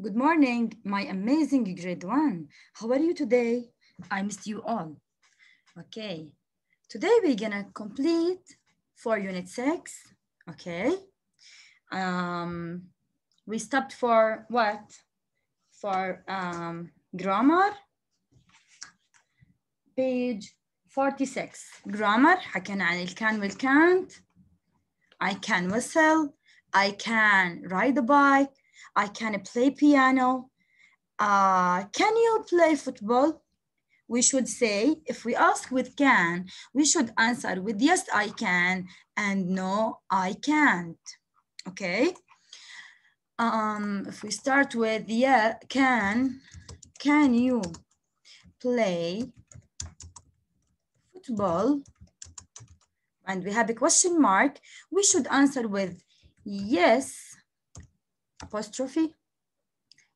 Good morning, my amazing grade one. How are you today? I missed you all. Okay, today we're gonna complete for unit six, okay? Um, we stopped for what? For um, grammar, page 46. Grammar, حكينا عن الكان والكانت. I can whistle, I can ride a bike, I can play piano. Uh, can you play football? We should say, if we ask with can, we should answer with yes, I can, and no, I can't. Okay? Um, if we start with yeah, can, can you play football? And we have a question mark. We should answer with yes, apostrophe,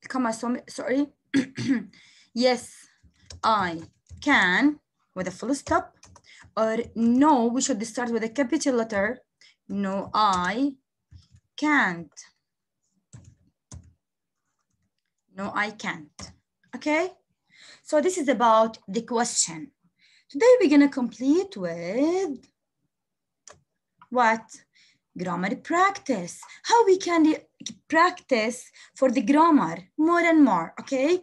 comma, sorry. yes, I can with a full stop. Or no, we should start with a capital letter. No, I can't. No, I can't. Okay? So this is about the question. Today we're gonna complete with what? Grammar practice. How we can practice for the grammar more and more, okay?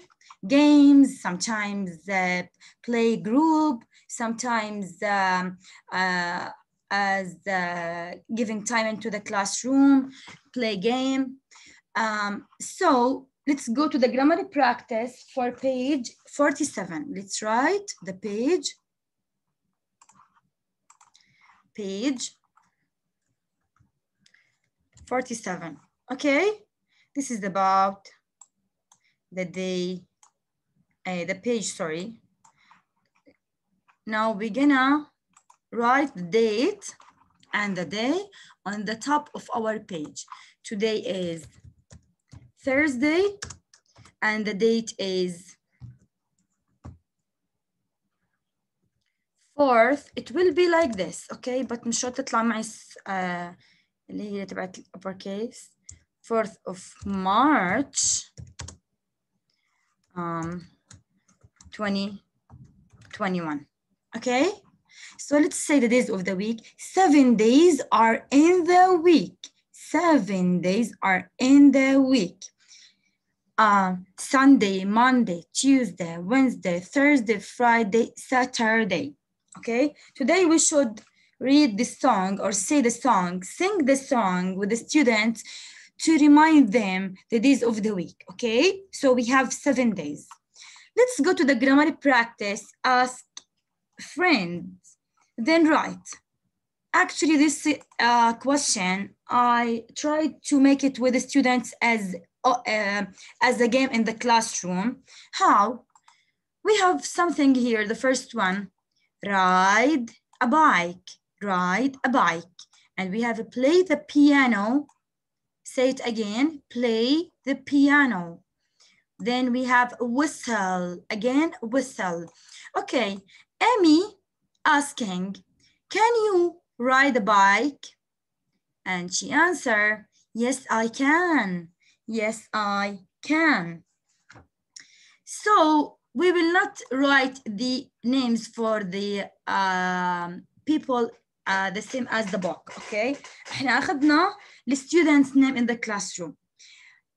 Games, sometimes uh, play group, sometimes um, uh, as uh, giving time into the classroom, play game. Um, so let's go to the grammar practice for page 47. Let's write the page, page 47. Okay, this is about the day, uh, the page, sorry. Now we're gonna write the date and the day on the top of our page. Today is Thursday and the date is fourth. It will be like this, okay? But مش هتطلع معي uh, اللي هي تبعت uppercase 4th of March um 2021 okay so let's say the days of the week seven days are in the week seven days are in the week uh, Sunday, Monday, Tuesday, Wednesday, Thursday, Friday, Saturday. Okay, today we should read the song or say the song, sing the song with the students to remind them the days of the week, okay? So we have seven days. Let's go to the grammar practice, ask friends, then write. Actually, this uh, question, I tried to make it with the students as, uh, as a game in the classroom. How? We have something here, the first one, ride a bike ride a bike. And we have a play the piano. Say it again, play the piano. Then we have whistle, again, whistle. Okay, Emmy asking, can you ride a bike? And she answer, yes, I can. Yes, I can. So we will not write the names for the um, people uh, the same as the book okay احنا اخذنا the students name in the classroom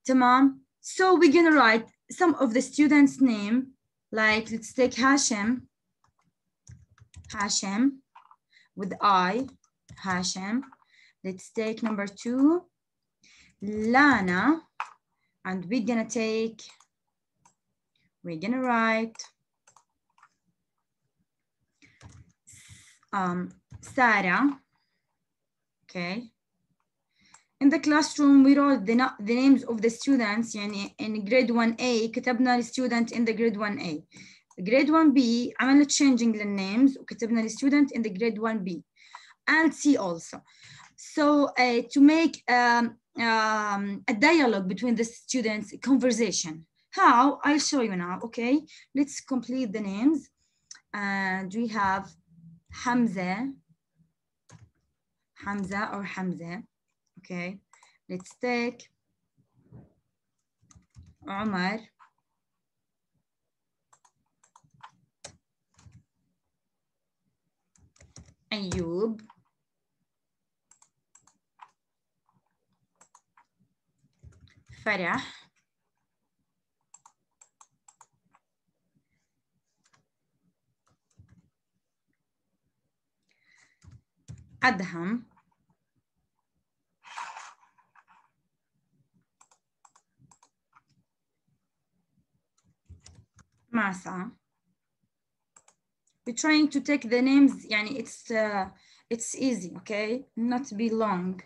تمام so we're gonna write some of the students name like let's take Hashem Hashem with I Hashem let's take number two Lana and we're gonna take we're gonna write um, Sarah, okay. In the classroom, we wrote the, the names of the students يعني in grade 1A كتبنا الستودنت in the grade 1A. grade 1B عملنا changing the names وكتبنا الستودنت in the grade 1B and C also. So uh, to make um, um, a dialogue between the students, conversation. How? I'll show you now, okay? Let's complete the names. And we have Hamza, Hamza or Hamza. Okay, let's take عمر أيوب فرح أدهم Massa, We're trying to take the names, yani it's, uh, it's easy, okay? Not be long.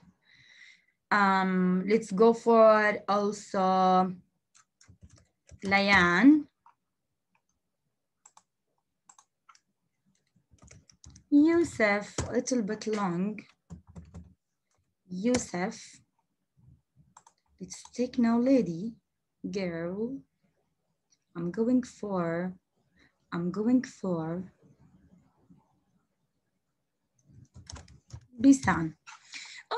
Um, let's go for also Layan. Yusuf, a little bit long. Yusuf. Let's take now lady, girl. I'm going for, I'm going for Bisan.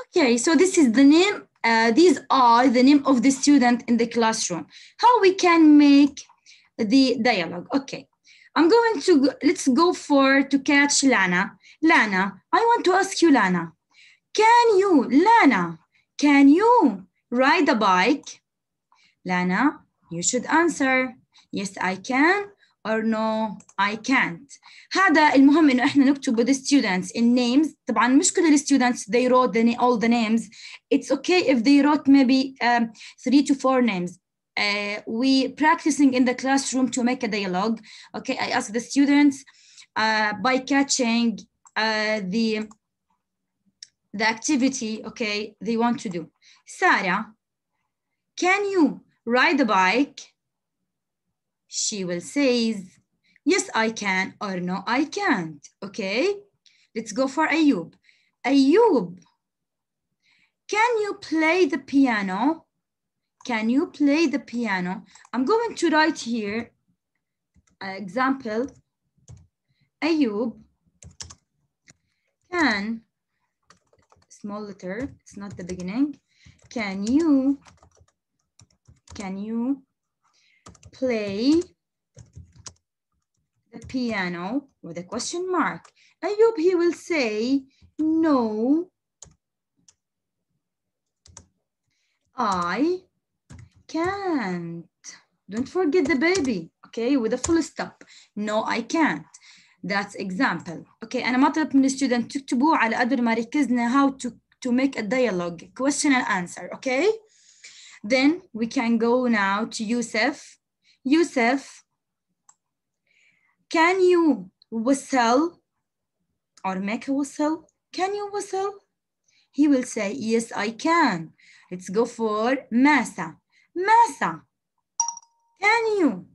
Okay, so this is the name, uh, these are the name of the student in the classroom. How we can make the dialogue, okay. I'm going to, let's go for, to catch Lana. Lana, I want to ask you, Lana, can you, Lana, can you ride a bike? Lana, you should answer Yes, I can or no, I can't. هذا المهم إنه إحنا نكتب with the students in names. طبعا مش كل ال students they wrote the, all the names. It's okay if they wrote maybe um, three to four names. Uh, we practicing in the classroom to make a dialogue. Okay, I ask the students uh, by catching uh, the the activity. Okay, they want to do. Sarah, can you ride a bike? She will say, yes, I can, or no, I can't. Okay, let's go for Ayub. Ayub, can you play the piano? Can you play the piano? I'm going to write here an example. Ayub can, small letter, it's not the beginning. Can you, can you play the piano with a question mark? Ayub, he will say, no, I can't. Don't forget the baby, okay, with a full stop. No, I can't. That's example. Okay, أنا ما طلبت من الستودنت تكتبوا على قدر ما ركزنا how to, to make a dialogue, question and answer, okay? Then we can go now to Yusuf. Yusuf, can you whistle or make a whistle? Can you whistle? He will say, yes, I can. Let's go for Masa. Masa, can you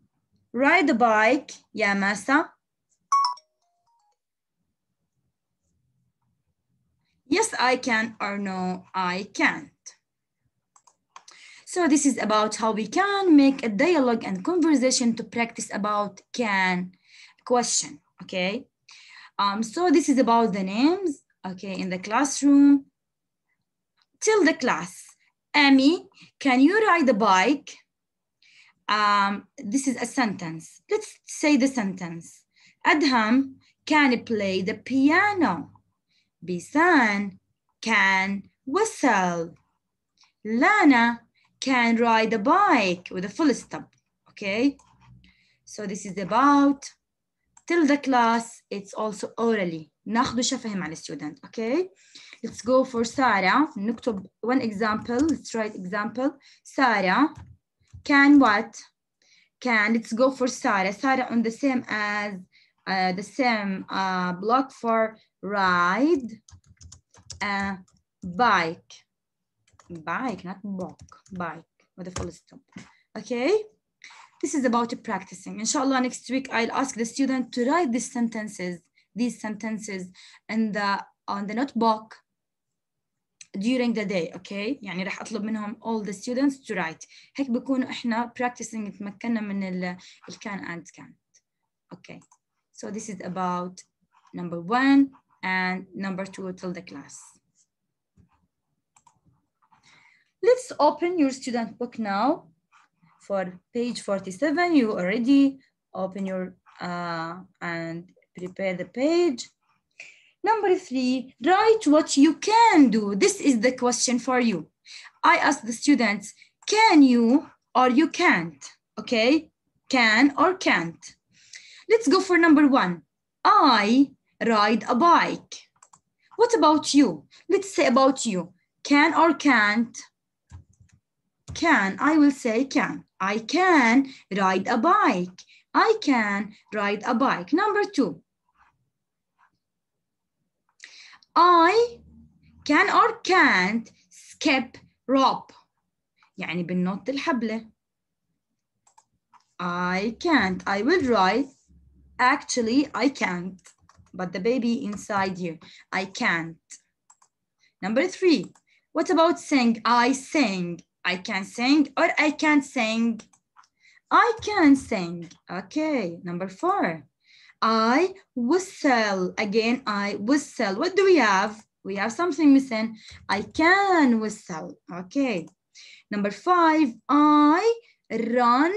ride a bike? Yeah, Masa. Yes, I can or no, I can't. So this is about how we can make a dialogue and conversation to practice about can question, okay? Um, so this is about the names, okay, in the classroom. Till the class. Amy, can you ride a bike? Um, this is a sentence. Let's say the sentence. Adham can play the piano. Bisan can whistle. Lana can ride a bike with a full stop, okay? So this is about till the class, it's also orally. ناخده شفهي مع الستودنت, okay? Let's go for Sarah. نكتب one example. Let's write example. Sarah can what? Can, let's go for Sarah. Sarah on the same as, uh, the same uh, block for ride a bike. Bike, not walk. Bike with a full stop. Okay? This is about practicing. Inshallah, next week I'll ask the student to write these sentences, these sentences in the on the notebook during the day, okay? يعني راح أطلب منهم all the students to write. هيك بكونوا إحنا practicing تمكنا من ال can and can't. Okay. So this is about number one and number two till the class. Let's open your student book now. for page 47 you already open your uh, and prepare the page. Number three write what you can do. This is the question for you. I ask the students can you or you can't? Okay can or can't? Let's go for number one. I ride a bike. What about you? Let's say about you. Can or can't can i will say can i can ride a bike i can ride a bike number two i can or can't skip rope يعني بننط الحبلة I can't I will write actually I can't but the baby inside here I can't number three what about sing I sing I can sing or I can't sing I can sing okay number four I whistle again I whistle what do we have we have something missing I can whistle okay number five I run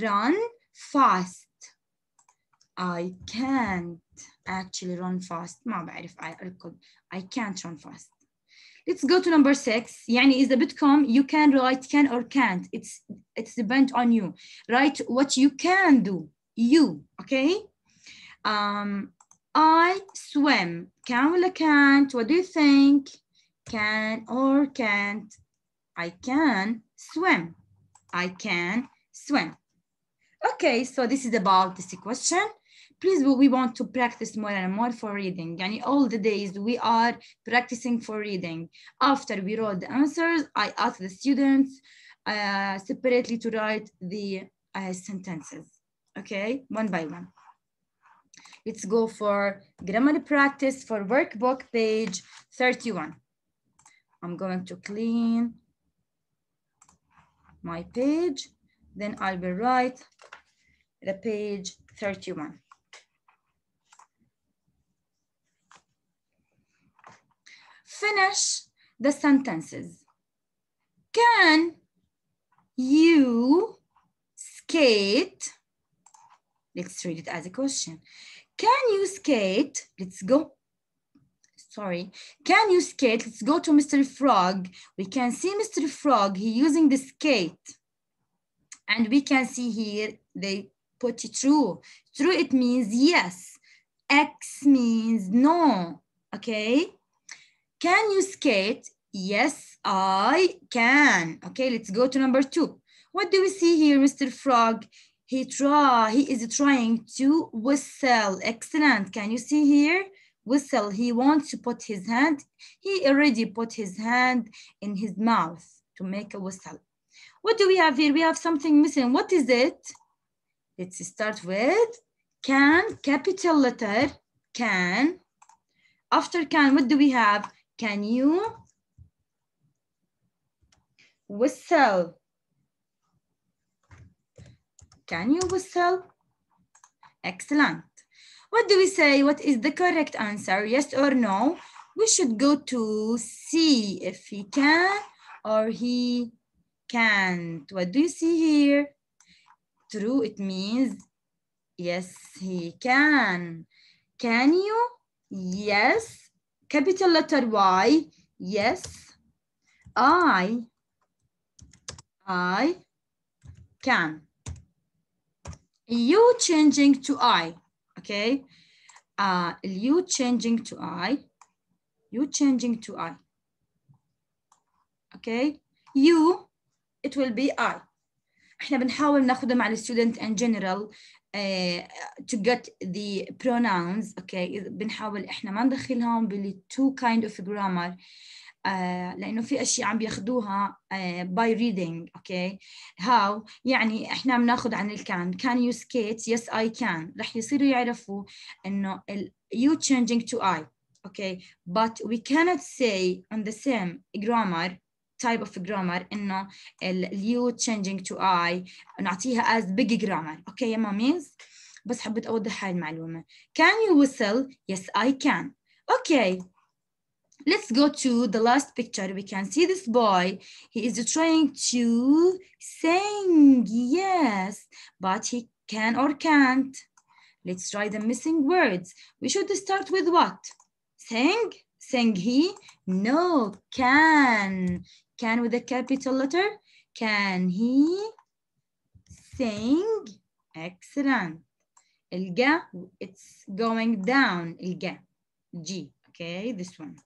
run fast I can't actually run fast ما بعرف أركض I can't run fast let's go to number six يعني إذا بدكم you can write can or can't it's it's depend on you write what you can do you okay um I swim can ولا can't what do you think can or can't I can swim I can swim okay so this is about this question please we want to practice more and more for reading يعني all the days we are practicing for reading after we wrote the answers I ask the students uh, separately to write the uh, sentences okay one by one let's go for grammar practice for workbook page 31 I'm going to clean my page then I will write the page 31 Finish the sentences. Can you skate? Let's read it as a question. Can you skate? Let's go. Sorry. Can you skate? Let's go to Mr. Frog. We can see Mr. Frog, he using the skate. And we can see here, they put it true. True, it means yes. X means no, okay? Can you skate? Yes, I can. Okay, let's go to number two. What do we see here, Mr. Frog? He try, he is trying to whistle. Excellent. Can you see here? Whistle. He wants to put his hand. He already put his hand in his mouth to make a whistle. What do we have here? We have something missing. What is it? Let's start with can, capital letter, can. After can, what do we have? Can you whistle? Can you whistle? Excellent. What do we say? What is the correct answer? Yes or no? We should go to see if he can or he can't. What do you see here? True, it means yes, he can. Can you? Yes. Capital letter Y. Yes. I. I can. You changing to I. Okay. Uh, you changing to I. You changing to I. Okay. You, it will be I. إحنا بنحاول ناخدها مع الستودنت general uh, to get the pronouns okay بنحاول إحنا ما ندخلهم بال two kind of grammar uh, لأنه في اشياء عم بياخذوها uh, by reading okay how يعني إحنا بناخذ عن الكان can you skate yes I can رح يصيروا يعرفوا انه you changing to I okay but we cannot say on the same grammar type of grammar انه ال you changing to I نعطيها as big grammar اوكي يا ماميز بس حبيت اوضح هاي المعلومه can you whistle yes I can okay Let's go to the last picture. We can see this boy. He is trying to sing, yes, but he can or can't. Let's try the missing words. We should start with what? Sing? Sing he? No, can. Can with a capital letter? Can he sing? Excellent. الجا, it's going down. الجا, G. Okay, this one.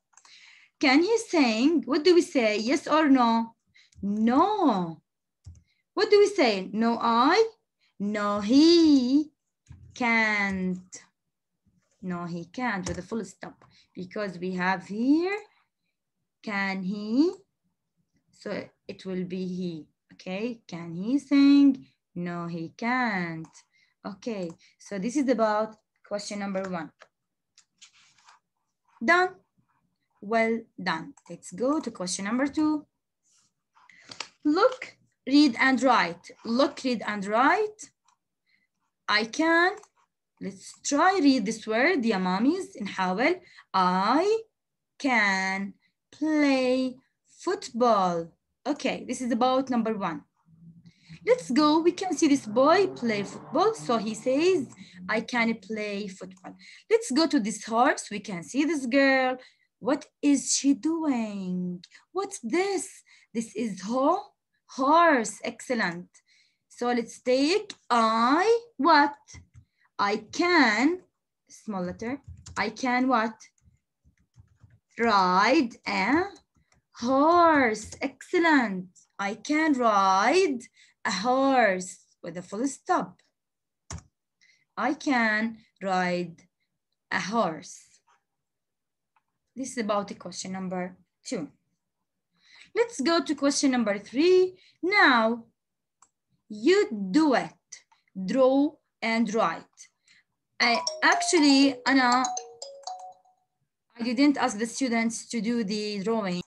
Can he sing? What do we say? Yes or no? No. What do we say? No, I? No, he can't. No, he can't with a full stop because we have here, can he? so it will be he. Okay, can he sing? No, he can't. Okay, so this is about question number one. Done. Well done. Let's go to question number two. Look, read and write. Look, read and write. I can. Let's try read this word, the amamis in Howell. I can play football. Okay, this is about number one. Let's go. We can see this boy play football. So he says, I can play football. Let's go to this horse. We can see this girl. What is she doing? What's this? This is ho horse. Excellent. So let's take I, what? I can, small letter, I can what? Ride a horse. Excellent. I can ride a horse with a full stop. I can ride a horse. This is about the question number two. Let's go to question number three. Now, you do it. Draw and write. I actually, Anna, I didn't ask the students to do the drawing.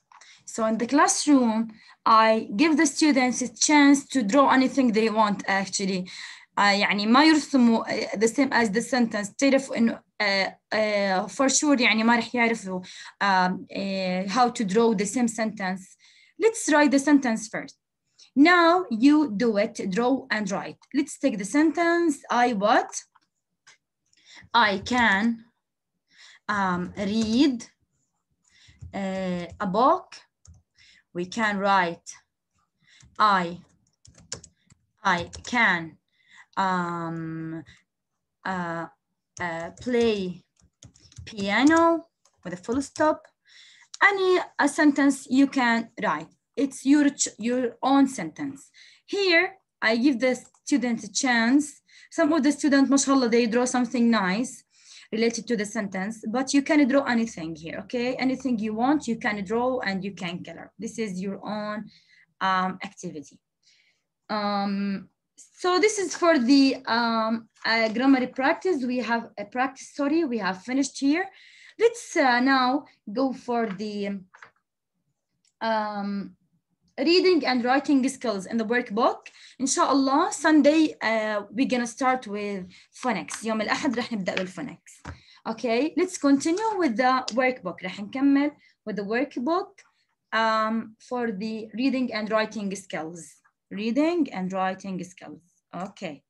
So in the classroom, I give the students a chance to draw anything they want actually. Uh, يعني ما يرسموا uh, the same as the sentence تعرفوا انه uh, uh, for sure يعني ما رح يعرفوا um, uh, how to draw the same sentence. Let's write the sentence first. Now you do it, draw and write. Let's take the sentence. I what? I can um, read uh, a book. we can write I, I can um, uh, uh, play piano with a full stop. Any a sentence you can write. It's your, your own sentence. Here, I give the students a chance. Some of the students, mashallah, they draw something nice related to the sentence, but you can draw anything here, okay? Anything you want, you can draw and you can color. This is your own um, activity. Um, so this is for the um, uh, grammar practice. We have a practice, sorry, we have finished here. Let's uh, now go for the um, reading and writing skills in the workbook. Inshallah, Sunday uh, we're gonna start with phonics. يوم الأحد رح نبدأ بالphonics. Okay, let's continue with the workbook. رح نكمل with the workbook um, for the reading and writing skills. Reading and writing skills. Okay.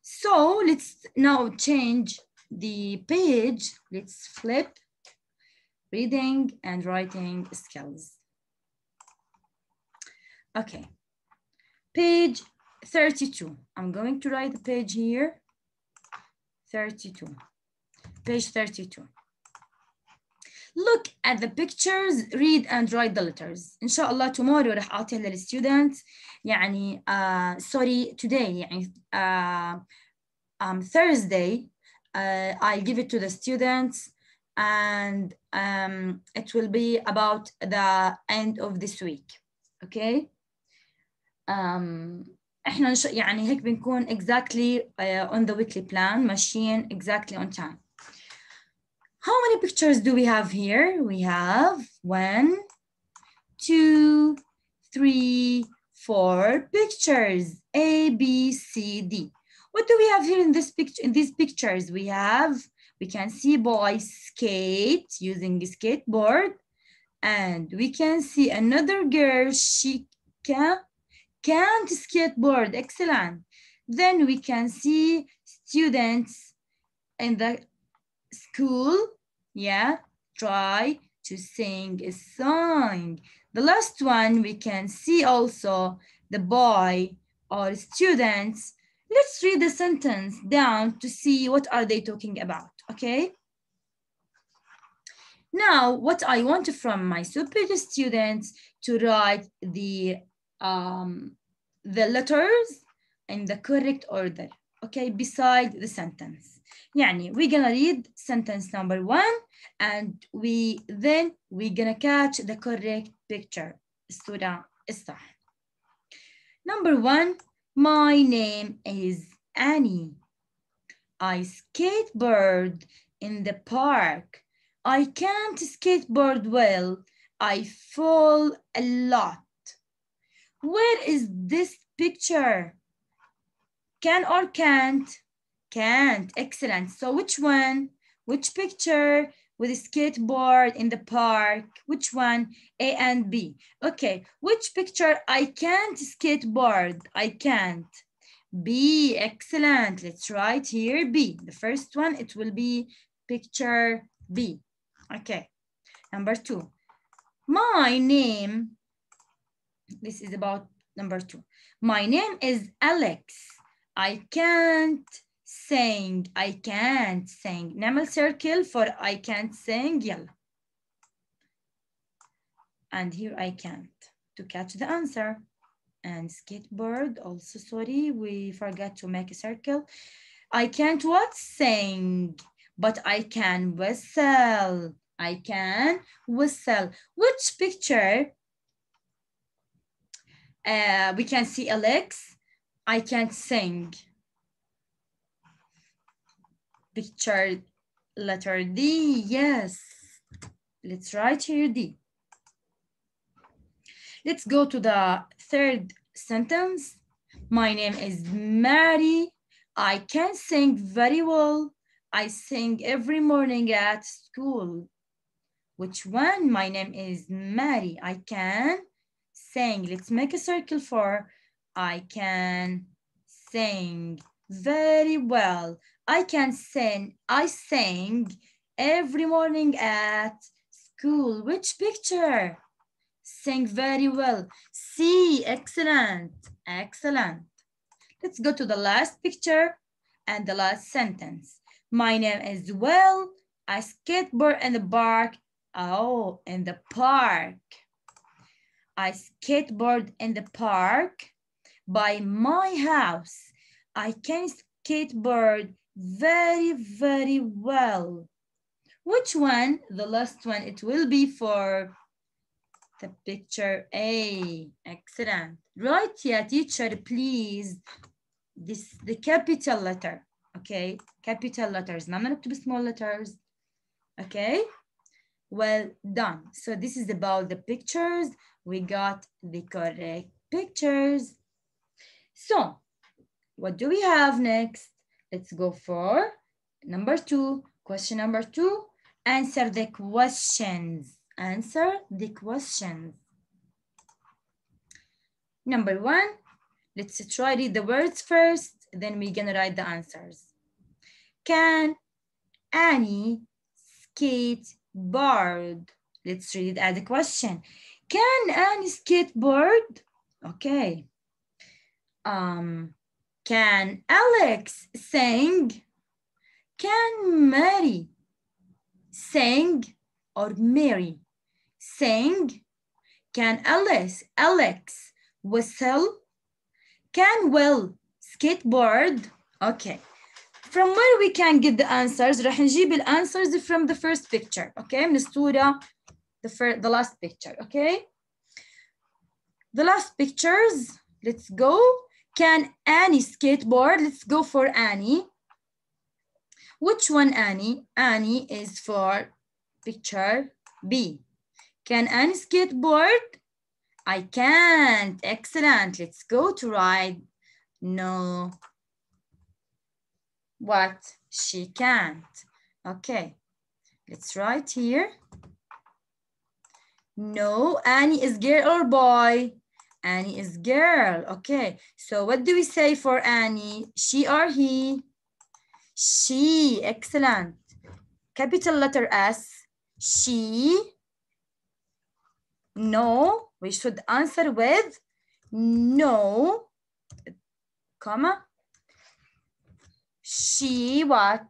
So let's now change the page. Let's flip reading and writing skills. Okay, page 32. I'm going to write the page here. 32, page 32. Look at the pictures, read and write the letters. Inshallah tomorrow رح أعطيها للستودنتس يعني uh, sorry today يعني uh, um, Thursday uh, I'll give it to the students and um, it will be about the end of this week okay um, احنا يعني هيك بنكون exactly uh, on the weekly plan ماشيين exactly on time. How many pictures do we have here? We have one, two, three, four pictures. A, B, C, D. What do we have here in this picture? In these pictures, we have We can see boy skate using a skateboard. And we can see another girl, she can, can't skateboard, excellent. Then we can see students in the school, yeah, try to sing a song. The last one, we can see also the boy or students. Let's read the sentence down to see what are they talking about, okay? Now, what I want from my superior students to write the, um, the letters in the correct order, okay, beside the sentence. يعني we're gonna read sentence number one and we then we're gonna catch the correct picture الصورة الصح number one my name is Annie I skateboard in the park I can't skateboard well I fall a lot where is this picture? Can or can't? Can't. Excellent. So which one? Which picture with a skateboard in the park? Which one? A and b. Okay which picture? I can't skateboard. I can't. B. Excellent. Let's write here b. The first one it will be picture b. Okay number two. My name this is about number two my name is alex i can't sing I can't sing نعمل circle for I can't sing يلا and here I can't to catch the answer and skateboard also sorry we forgot to make a circle I can't what sing but I can whistle I can whistle which picture uh, we can see Alex I can't sing picture letter D, yes. Let's write here D. Let's go to the third sentence. My name is Mary. I can sing very well. I sing every morning at school. Which one? My name is Mary. I can sing. Let's make a circle for I can sing very well. I can sing, I sing every morning at school. Which picture? Sing very well. See, excellent, excellent. Let's go to the last picture and the last sentence. My name is Will. I skateboard in the park. Oh, in the park. I skateboard in the park by my house. I can skateboard very, very well. Which one? The last one, it will be for the picture A. Excellent. Right, yeah, teacher, please. This the capital letter. Okay, capital letters. ما بنكتب small letters. Okay, well done. So this is about the pictures. We got the correct pictures. So what do we have next? Let's go for number two. Question number two, answer the questions. Answer the questions. Number one, let's try read the words first, then we're gonna write the answers. Can Annie skateboard? Let's read it as a question. Can Annie skateboard? Okay. Um, can Alex sing? Can Mary sing or Mary sing? Can Alice, Alex whistle? Can Will skateboard? Okay. From where we can get the answers راح نجيب answers from the first picture. Okay. من الصورة the first, the last picture. Okay. The last pictures. Let's go. Can Annie skateboard? Let's go for Annie. Which one Annie? Annie is for picture B. Can Annie skateboard? I can't. Excellent. Let's go to ride. No. What? She can't. Okay, let's write here. No, Annie is girl or boy? Annie is girl. Okay, so what do we say for Annie? She or he? She, excellent. Capital letter S, she. No, we should answer with no, comma. She what?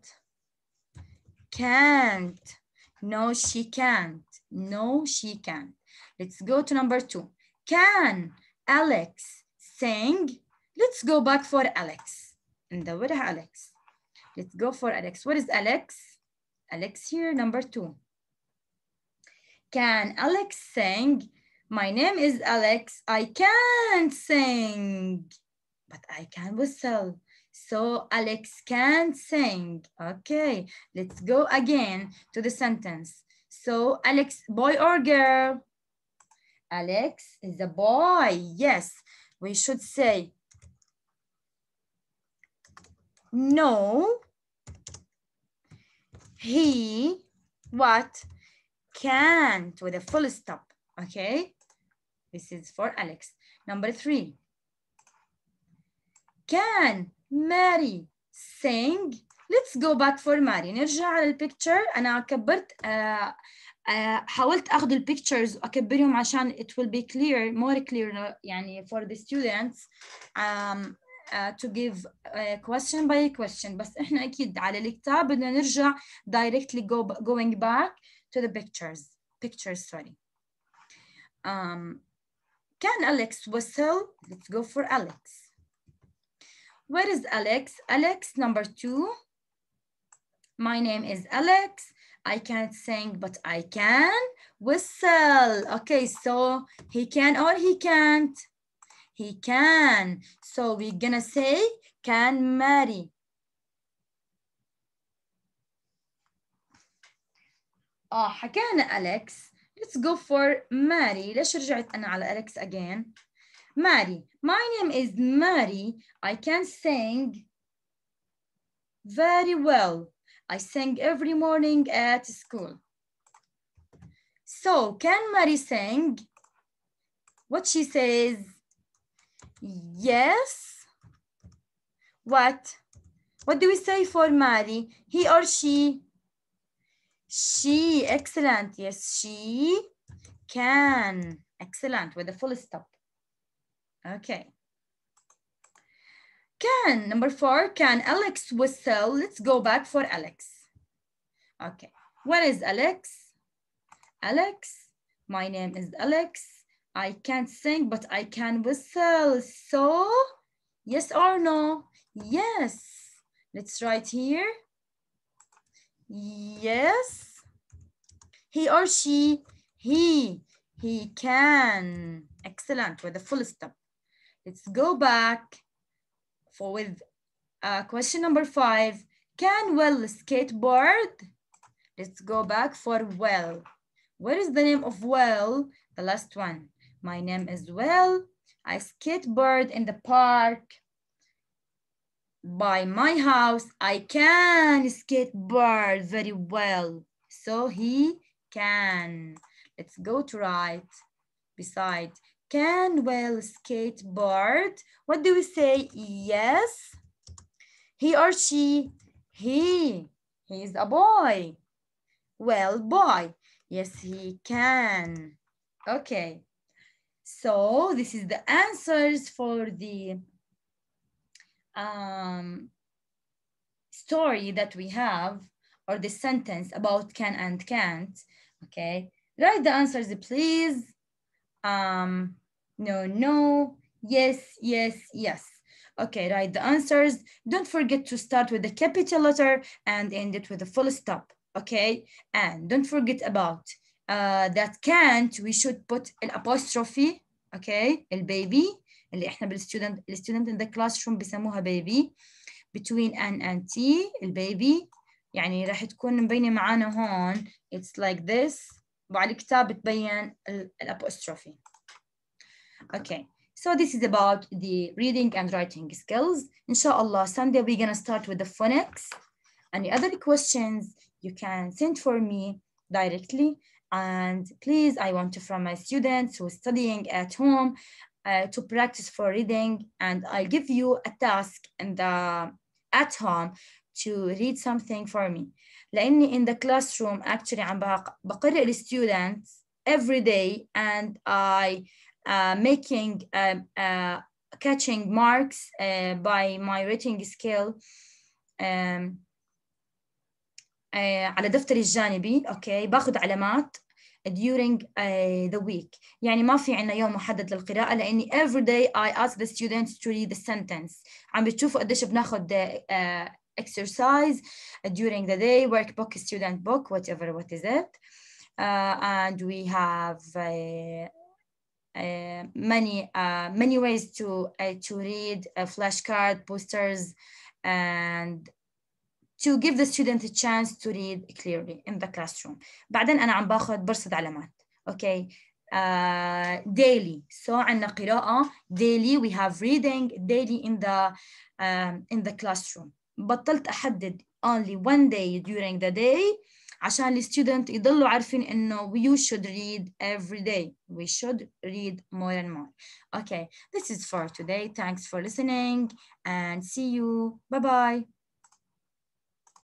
Can't. No, she can't. No, she can't. Let's go to number two. Can Alex sing? Let's go back for Alex. ندورها Alex. Let's go for Alex. What is Alex? Alex here, number two. Can Alex sing? My name is Alex. I can't sing, but I can whistle. So Alex can sing. Okay, let's go again to the sentence. So Alex, boy or girl? Alex is a boy. Yes, we should say no. He what can't with a full stop. Okay, this is for Alex. Number three. Can Mary sing? Let's go back for Mary. نرجع على البيكتشر أنا كبرت uh, uh, حاولت أخذ البيكتشرز وأكبرهم عشان it will be clear more clear يعني for the students um, uh, to give uh, question by question بس إحنا أكيد على الكتاب بدنا نرجع directly go going back to the pictures pictures sorry um, can Alex whistle? Let's go for Alex. Where is Alex? Alex, number two. My name is Alex. I can't sing, but I can whistle. Okay, so he can or he can't? He can. So we're gonna say can Mary. Oh, ah, حكينا Alex. let's go for ماري ليش رجعت أنا على Alex again Mary. my name is Mary. I can sing very well I sang every morning at school. So, can Mary sing? What she says? Yes. What? What do we say for Mary? He or she? She, excellent. Yes, she can. Excellent, with a full stop. Okay. Can, number four, can Alex whistle? Let's go back for Alex. Okay, what is Alex? Alex, my name is Alex. I can't sing, but I can whistle. So, yes or no? Yes. Let's write here. Yes. He or she, he, he can. Excellent, with a full stop. Let's go back for with uh, question number five. Can Will skateboard? Let's go back for Well. What is the name of Well? The last one. My name is Well. I skateboard in the park by my house. I can skateboard very well. So he can. Let's go to right beside. Can Will skateboard? What do we say? Yes. He or she? He. He's a boy. Well, boy. Yes, he can. Okay. So this is the answers for the um, story that we have or the sentence about can and can't. Okay. Write the answers, please Um, no, no, yes, yes, yes. Okay, write the answers. Don't forget to start with the capital letter and end it with a full stop. Okay, and don't forget about uh, that can't. We should put an apostrophe. Okay, البيبي اللي احنا بالستودنت الستودنت in the classroom بيسموها baby between an and t البيبي يعني راح تكون مبينة معانا هون it's like this وعلى الكتاب بتبين الابostrophe okay so this is about the reading and writing skills inshallah Sunday we're gonna start with the phonics any other questions you can send for me directly. And please, I want to from my students who are studying at home uh, to practice for reading. And I'll give you a task in the at home to read something for me. لأني in the classroom actually عم بقرأ students every day and I uh, making uh, uh, catching marks uh, by my rating skill um, على دفتري الجانبي اوكي باخذ علامات during uh, the week يعني ما في عنا يوم محدد للقراءة لأني every day I ask the students to read the sentence عم بتشوفوا قديش بناخذ uh, exercise during the day workbook student book whatever what is it uh, and we have uh, uh, many uh, many ways to uh, to read flashcard posters and to give the student a chance to read clearly in the classroom بعدين أنا عم باخذ برصد علامات okay uh, daily so عندنا قراءة daily we have reading daily in the um, in the classroom بطلت أحدد only one day during the day عشان الستودنت يضلوا عارفين انه you should read every day we should read more and more okay this is for today thanks for listening and see you bye bye